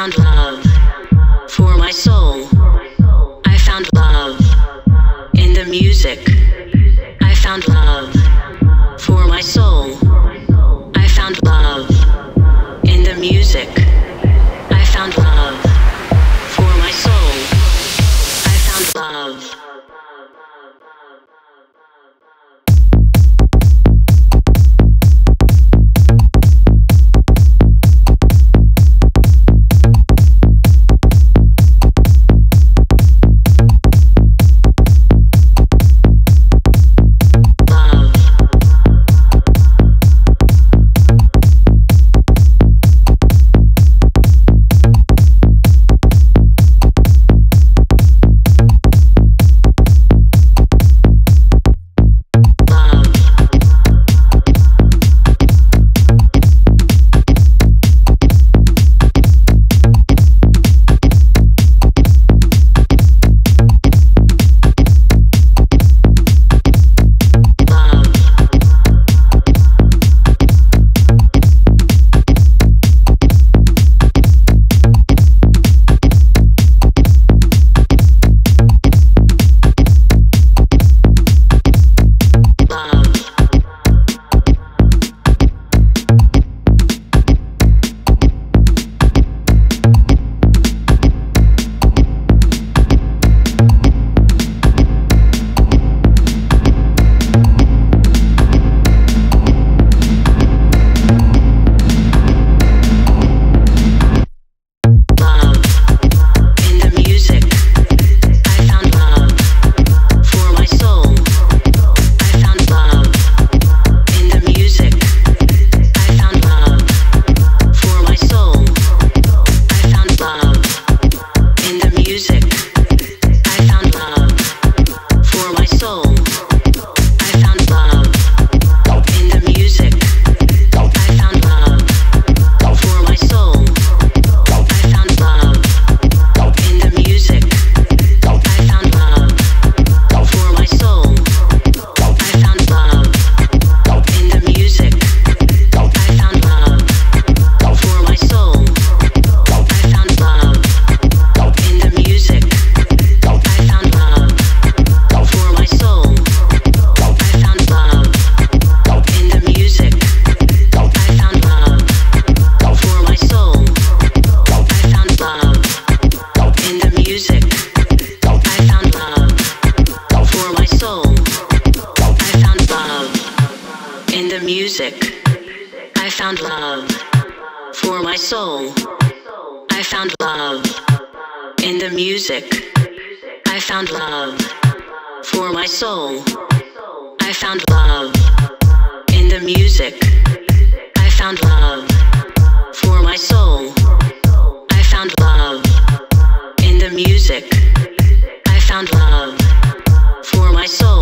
found love for my soul. music. music. I found love for my soul. I found love in the music. I found love for my soul. I found love in the music. I found love for my soul. I found love in the music. I found love for my soul.